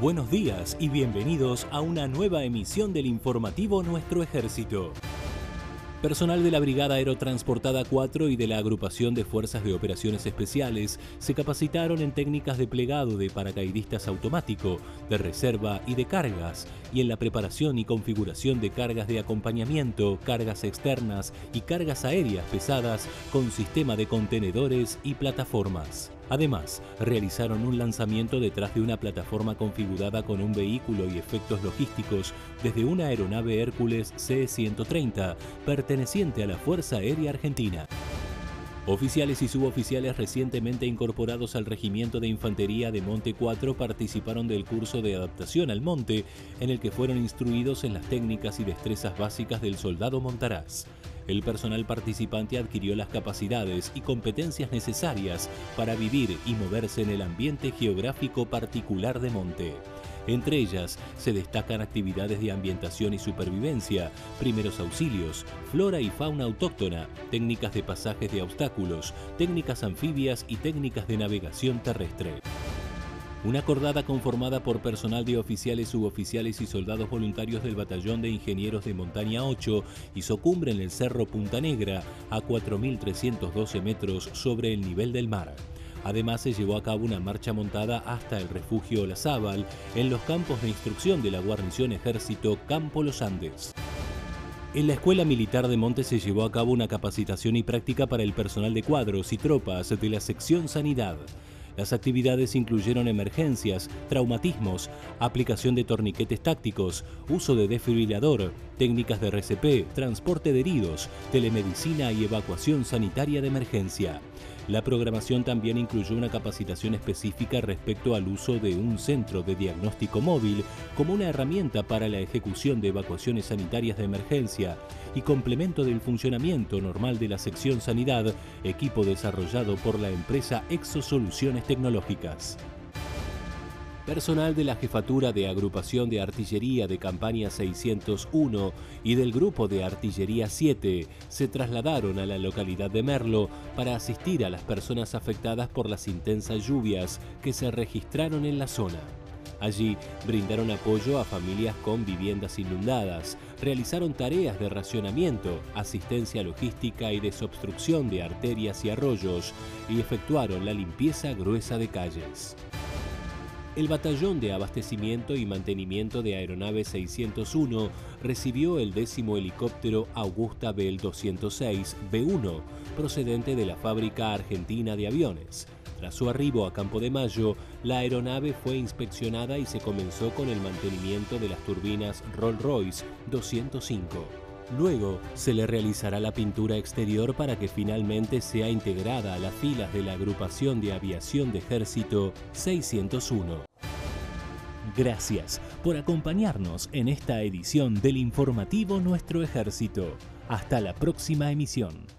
Buenos días y bienvenidos a una nueva emisión del informativo Nuestro Ejército. Personal de la Brigada Aerotransportada 4 y de la Agrupación de Fuerzas de Operaciones Especiales se capacitaron en técnicas de plegado de paracaidistas automático, de reserva y de cargas, y en la preparación y configuración de cargas de acompañamiento, cargas externas y cargas aéreas pesadas con sistema de contenedores y plataformas. Además, realizaron un lanzamiento detrás de una plataforma configurada con un vehículo y efectos logísticos desde una aeronave Hércules C-130 perteneciente a la Fuerza Aérea Argentina. Oficiales y suboficiales recientemente incorporados al Regimiento de Infantería de Monte 4 participaron del curso de adaptación al monte, en el que fueron instruidos en las técnicas y destrezas básicas del soldado montaraz. El personal participante adquirió las capacidades y competencias necesarias para vivir y moverse en el ambiente geográfico particular de monte. Entre ellas se destacan actividades de ambientación y supervivencia, primeros auxilios, flora y fauna autóctona, técnicas de pasajes de obstáculos, técnicas anfibias y técnicas de navegación terrestre. Una cordada conformada por personal de oficiales, suboficiales y soldados voluntarios del Batallón de Ingenieros de Montaña 8 hizo cumbre en el Cerro Punta Negra, a 4.312 metros sobre el nivel del mar. Además, se llevó a cabo una marcha montada hasta el refugio La Zabal, en los campos de instrucción de la guarnición Ejército Campo Los Andes. En la Escuela Militar de Monte se llevó a cabo una capacitación y práctica para el personal de cuadros y tropas de la sección Sanidad. Las actividades incluyeron emergencias, traumatismos, aplicación de torniquetes tácticos, uso de desfibrilador, técnicas de RCP, transporte de heridos, telemedicina y evacuación sanitaria de emergencia. La programación también incluyó una capacitación específica respecto al uso de un centro de diagnóstico móvil como una herramienta para la ejecución de evacuaciones sanitarias de emergencia y complemento del funcionamiento normal de la sección sanidad, equipo desarrollado por la empresa Exosoluciones Personal de la Jefatura de Agrupación de Artillería de Campaña 601 y del Grupo de Artillería 7 se trasladaron a la localidad de Merlo para asistir a las personas afectadas por las intensas lluvias que se registraron en la zona. Allí brindaron apoyo a familias con viviendas inundadas, realizaron tareas de racionamiento, asistencia logística y desobstrucción de arterias y arroyos y efectuaron la limpieza gruesa de calles. El Batallón de Abastecimiento y Mantenimiento de Aeronave 601 recibió el décimo helicóptero Augusta Bell 206 B1, procedente de la Fábrica Argentina de Aviones. Tras su arribo a Campo de Mayo, la aeronave fue inspeccionada y se comenzó con el mantenimiento de las turbinas Rolls-Royce 205. Luego se le realizará la pintura exterior para que finalmente sea integrada a las filas de la agrupación de aviación de ejército 601. Gracias por acompañarnos en esta edición del informativo Nuestro Ejército. Hasta la próxima emisión.